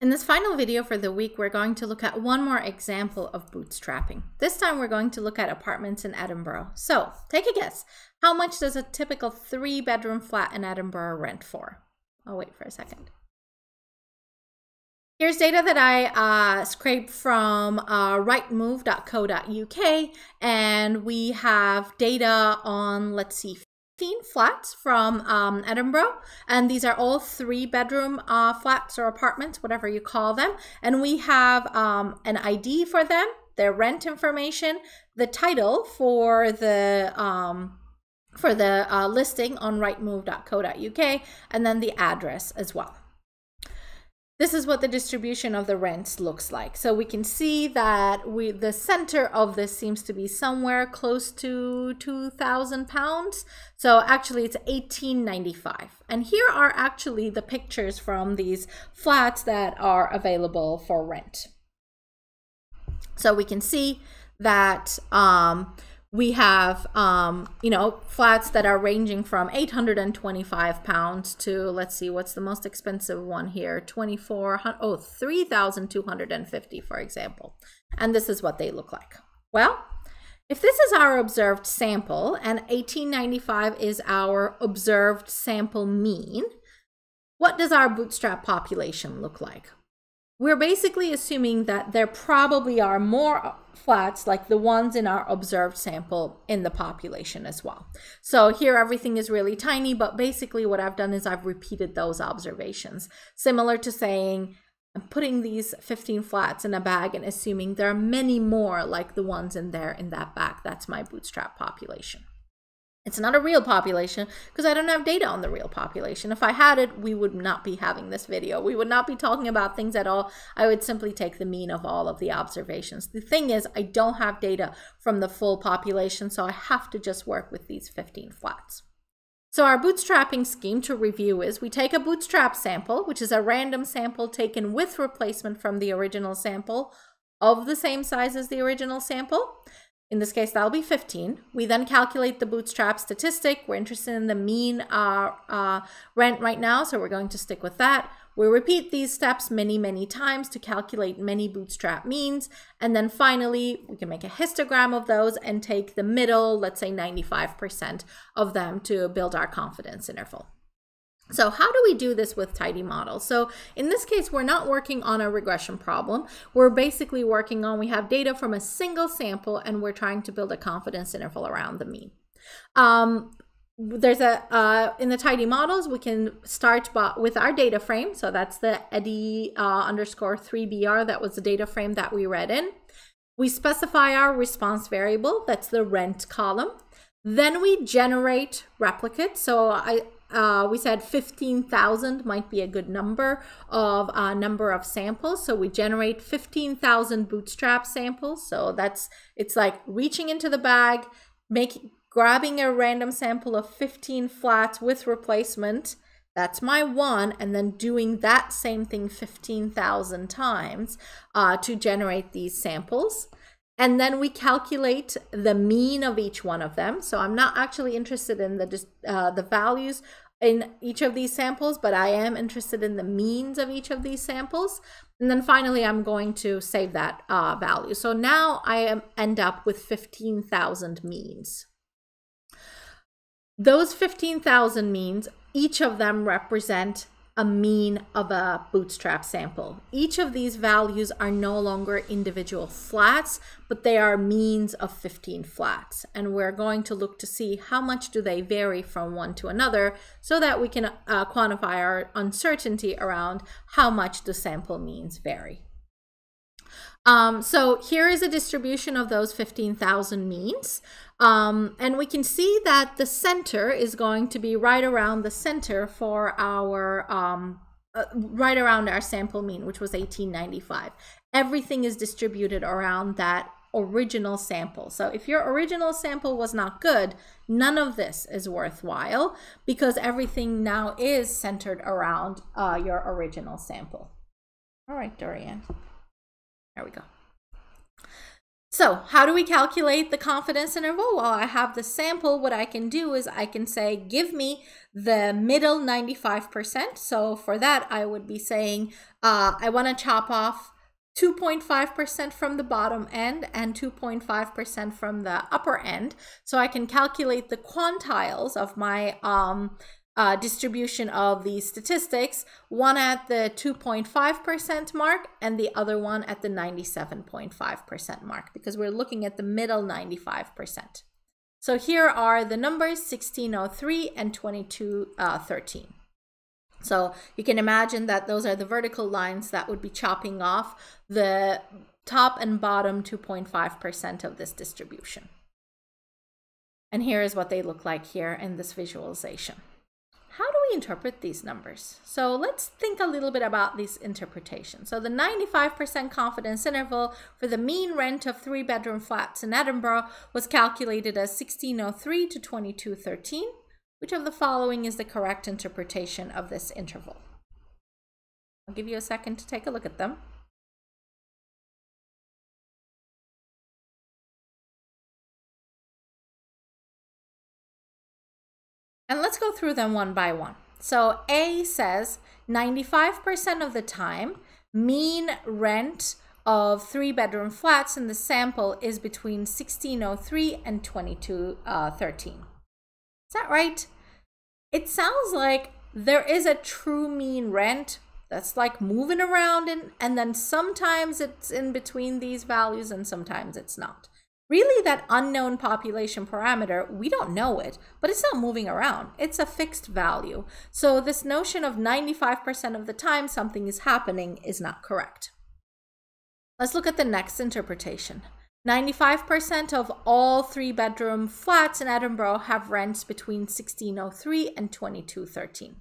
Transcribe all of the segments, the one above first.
In this final video for the week, we're going to look at one more example of bootstrapping. This time we're going to look at apartments in Edinburgh. So take a guess. How much does a typical three bedroom flat in Edinburgh rent for? I'll wait for a second. Here's data that I uh, scraped from uh, rightmove.co.uk and we have data on, let's see, 15 flats from um, Edinburgh, and these are all three bedroom uh, flats or apartments, whatever you call them. And we have um, an ID for them, their rent information, the title for the um, for the uh, listing on rightmove.co.uk, and then the address as well this is what the distribution of the rents looks like. So we can see that we the center of this seems to be somewhere close to 2,000 pounds. So actually it's 1895. And here are actually the pictures from these flats that are available for rent. So we can see that um, we have um, you know flats that are ranging from 825 pounds to let's see what's the most expensive one here? 24 oh 3250 for example. And this is what they look like. Well if this is our observed sample and 1895 is our observed sample mean what does our bootstrap population look like we're basically assuming that there probably are more flats like the ones in our observed sample in the population as well. So here everything is really tiny, but basically what I've done is I've repeated those observations. Similar to saying, I'm putting these 15 flats in a bag and assuming there are many more like the ones in there in that bag. That's my bootstrap population. It's not a real population because I don't have data on the real population. If I had it, we would not be having this video. We would not be talking about things at all. I would simply take the mean of all of the observations. The thing is, I don't have data from the full population, so I have to just work with these 15 flats. So our bootstrapping scheme to review is we take a bootstrap sample, which is a random sample taken with replacement from the original sample of the same size as the original sample. In this case, that'll be 15. We then calculate the bootstrap statistic. We're interested in the mean uh, uh, rent right now, so we're going to stick with that. We repeat these steps many, many times to calculate many bootstrap means. And then finally, we can make a histogram of those and take the middle, let's say 95% of them to build our confidence interval. So how do we do this with tidymodels? So in this case, we're not working on a regression problem. We're basically working on, we have data from a single sample and we're trying to build a confidence interval around the mean. Um, there's a, uh, in the tidymodels, we can start with our data frame. So that's the eddy uh, underscore 3BR. That was the data frame that we read in. We specify our response variable. That's the rent column. Then we generate replicates. So I, uh, we said 15,000 might be a good number of uh, number of samples. So we generate 15,000 bootstrap samples. So that's, it's like reaching into the bag, making, grabbing a random sample of 15 flats with replacement. That's my one, and then doing that same thing 15,000 times uh, to generate these samples. And then we calculate the mean of each one of them. So I'm not actually interested in the, uh, the values in each of these samples, but I am interested in the means of each of these samples. And then finally, I'm going to save that uh, value. So now I am, end up with 15,000 means. Those 15,000 means, each of them represent a mean of a bootstrap sample. Each of these values are no longer individual flats, but they are means of 15 flats. And we're going to look to see how much do they vary from one to another so that we can uh, quantify our uncertainty around how much the sample means vary. Um, so here is a distribution of those 15,000 means. Um, and we can see that the center is going to be right around the center for our, um, uh, right around our sample mean, which was 1895. Everything is distributed around that original sample. So if your original sample was not good, none of this is worthwhile because everything now is centered around uh, your original sample. All right, Dorian. There we go. So how do we calculate the confidence interval? Well, I have the sample. What I can do is I can say, give me the middle 95%. So for that, I would be saying, uh, I want to chop off 2.5% from the bottom end and 2.5% from the upper end. So I can calculate the quantiles of my um, uh, distribution of these statistics, one at the 2.5% mark and the other one at the 97.5% mark because we're looking at the middle 95%. So here are the numbers 1603 and 2213. Uh, so you can imagine that those are the vertical lines that would be chopping off the top and bottom 2.5% of this distribution. And here is what they look like here in this visualization. We interpret these numbers? So let's think a little bit about this interpretation. So the 95% confidence interval for the mean rent of three bedroom flats in Edinburgh was calculated as 1603 to 2213. Which of the following is the correct interpretation of this interval? I'll give you a second to take a look at them. And let's go through them one by one. So A says 95% of the time, mean rent of three bedroom flats in the sample is between 1603 and 2213. Uh, is that right? It sounds like there is a true mean rent that's like moving around and, and then sometimes it's in between these values and sometimes it's not. Really, that unknown population parameter, we don't know it, but it's not moving around. It's a fixed value. So this notion of 95% of the time something is happening is not correct. Let's look at the next interpretation. 95% of all three bedroom flats in Edinburgh have rents between 1603 and 2213.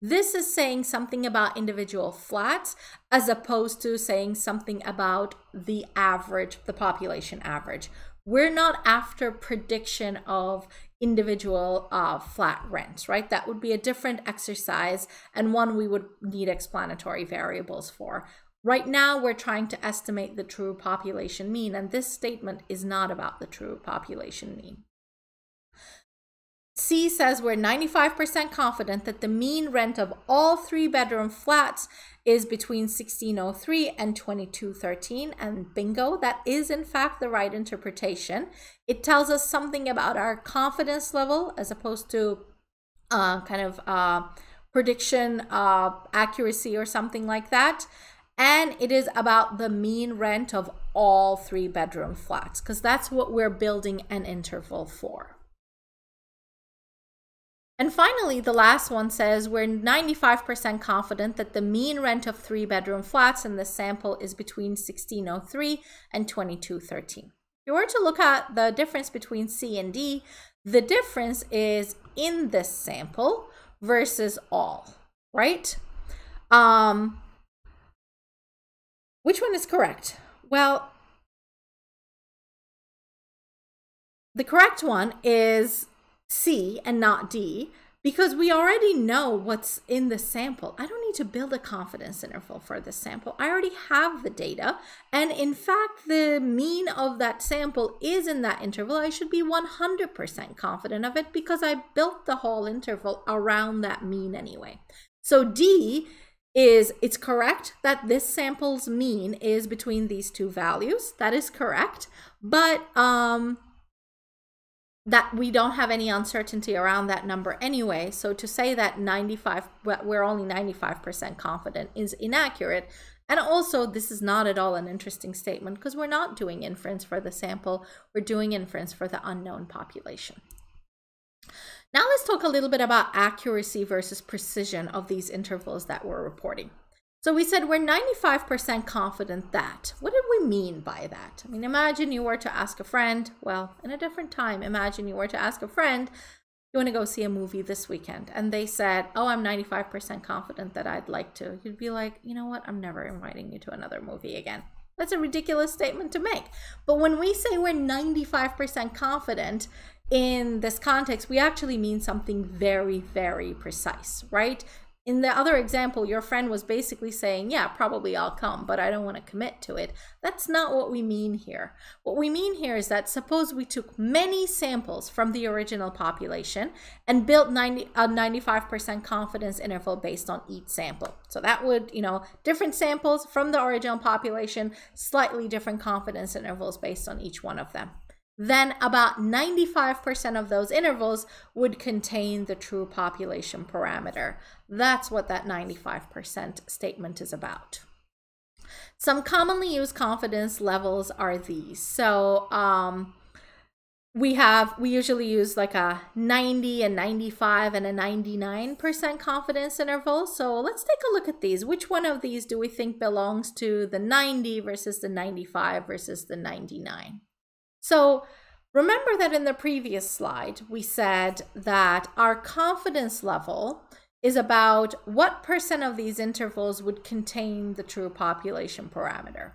This is saying something about individual flats as opposed to saying something about the average, the population average. We're not after prediction of individual uh, flat rents, right? That would be a different exercise and one we would need explanatory variables for. Right now, we're trying to estimate the true population mean, and this statement is not about the true population mean. C says we're 95% confident that the mean rent of all three bedroom flats is between 1603 and 2213 and bingo that is in fact the right interpretation. It tells us something about our confidence level as opposed to uh, kind of uh, prediction uh, accuracy or something like that. And it is about the mean rent of all three bedroom flats because that's what we're building an interval for. And finally, the last one says we're 95% confident that the mean rent of three bedroom flats in this sample is between 1603 and 2213. If you were to look at the difference between C and D, the difference is in this sample versus all, right? Um, which one is correct? Well, the correct one is C and not D because we already know what's in the sample. I don't need to build a confidence interval for this sample. I already have the data. And in fact, the mean of that sample is in that interval. I should be 100% confident of it because I built the whole interval around that mean anyway. So D is it's correct that this sample's mean is between these two values. That is correct. But um, that we don't have any uncertainty around that number anyway. So to say that 95, we're only 95% confident is inaccurate. And also, this is not at all an interesting statement because we're not doing inference for the sample. We're doing inference for the unknown population. Now let's talk a little bit about accuracy versus precision of these intervals that we're reporting. So we said we're 95% confident that. What did we mean by that? I mean, imagine you were to ask a friend, well, in a different time, imagine you were to ask a friend, you want to go see a movie this weekend. And they said, oh, I'm 95% confident that I'd like to. You'd be like, you know what? I'm never inviting you to another movie again. That's a ridiculous statement to make. But when we say we're 95% confident, in this context, we actually mean something very, very precise, right? In the other example, your friend was basically saying, Yeah, probably I'll come, but I don't want to commit to it. That's not what we mean here. What we mean here is that suppose we took many samples from the original population and built 90, a 95% confidence interval based on each sample. So that would, you know, different samples from the original population, slightly different confidence intervals based on each one of them then about 95% of those intervals would contain the true population parameter. That's what that 95% statement is about. Some commonly used confidence levels are these. So um, we have, we usually use like a 90, a 95, and a 99% confidence interval. So let's take a look at these. Which one of these do we think belongs to the 90 versus the 95 versus the 99? So remember that in the previous slide, we said that our confidence level is about what percent of these intervals would contain the true population parameter.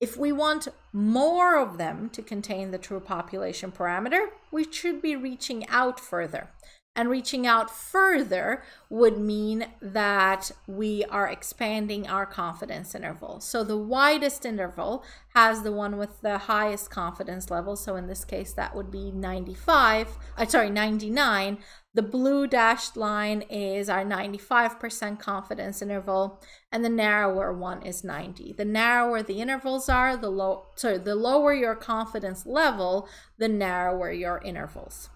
If we want more of them to contain the true population parameter, we should be reaching out further. And reaching out further would mean that we are expanding our confidence interval. So the widest interval has the one with the highest confidence level. So in this case, that would be 95, uh, sorry, 99. The blue dashed line is our 95% confidence interval, and the narrower one is 90. The narrower the intervals are, the low, sorry, the lower your confidence level, the narrower your intervals.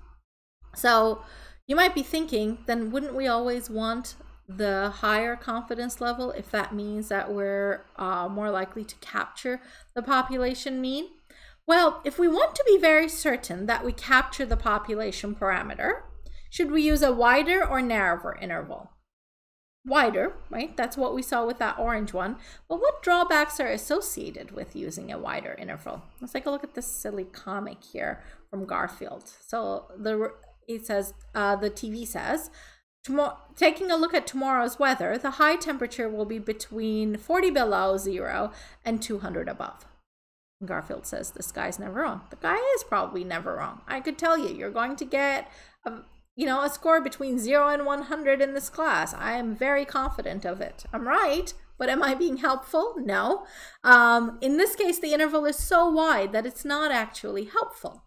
So you might be thinking, then wouldn't we always want the higher confidence level if that means that we're uh, more likely to capture the population mean? Well, if we want to be very certain that we capture the population parameter, should we use a wider or narrower interval? Wider, right? That's what we saw with that orange one. But what drawbacks are associated with using a wider interval? Let's take a look at this silly comic here from Garfield. So the it says, uh, the TV says, Tomorrow, taking a look at tomorrow's weather, the high temperature will be between 40 below zero and 200 above. Garfield says, This guy's never wrong. The guy is probably never wrong. I could tell you, you're going to get a, you know, a score between 0 and 100 in this class. I am very confident of it. I'm right, but am I being helpful? No. Um, in this case, the interval is so wide that it's not actually helpful.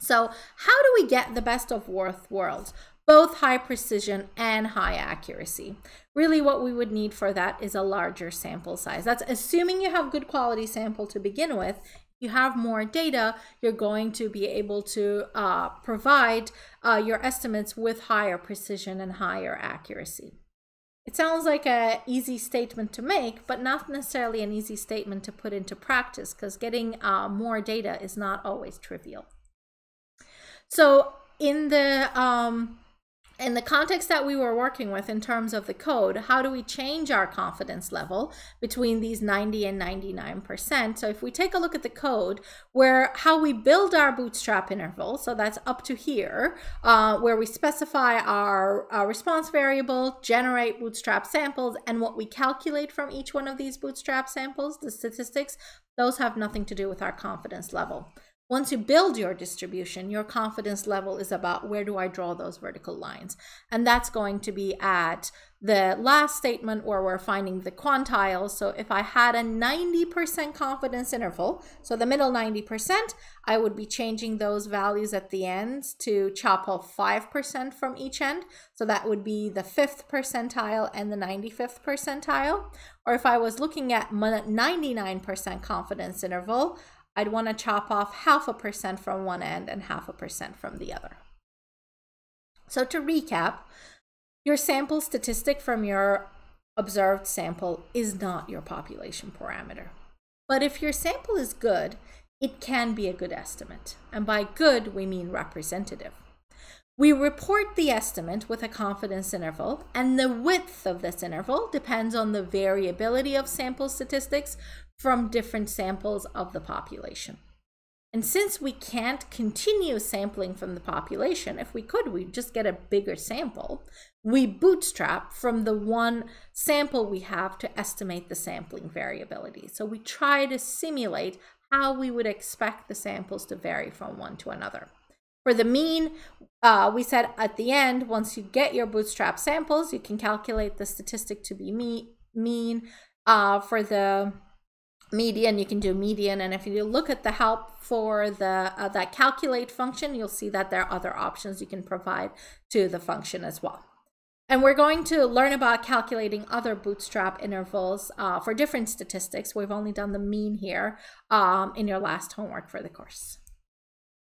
So how do we get the best of both worlds? Both high precision and high accuracy. Really what we would need for that is a larger sample size. That's assuming you have good quality sample to begin with. You have more data, you're going to be able to uh, provide uh, your estimates with higher precision and higher accuracy. It sounds like an easy statement to make, but not necessarily an easy statement to put into practice because getting uh, more data is not always trivial. So in the um, in the context that we were working with in terms of the code, how do we change our confidence level between these 90 and 99%? So if we take a look at the code where how we build our bootstrap interval, so that's up to here, uh, where we specify our, our response variable, generate bootstrap samples, and what we calculate from each one of these bootstrap samples, the statistics, those have nothing to do with our confidence level. Once you build your distribution, your confidence level is about where do I draw those vertical lines? And that's going to be at the last statement where we're finding the quantiles. So if I had a 90% confidence interval, so the middle 90%, I would be changing those values at the end to chop off 5% from each end. So that would be the fifth percentile and the 95th percentile. Or if I was looking at 99% confidence interval, I'd want to chop off half a percent from one end and half a percent from the other. So to recap, your sample statistic from your observed sample is not your population parameter. But if your sample is good, it can be a good estimate. And by good, we mean representative. We report the estimate with a confidence interval, and the width of this interval depends on the variability of sample statistics from different samples of the population. And since we can't continue sampling from the population, if we could, we'd just get a bigger sample. We bootstrap from the one sample we have to estimate the sampling variability. So we try to simulate how we would expect the samples to vary from one to another. For the mean, uh, we said at the end, once you get your bootstrap samples, you can calculate the statistic to be me mean. Uh, for the median, you can do median. And if you look at the help for the uh, that calculate function, you'll see that there are other options you can provide to the function as well. And we're going to learn about calculating other bootstrap intervals uh, for different statistics. We've only done the mean here um, in your last homework for the course.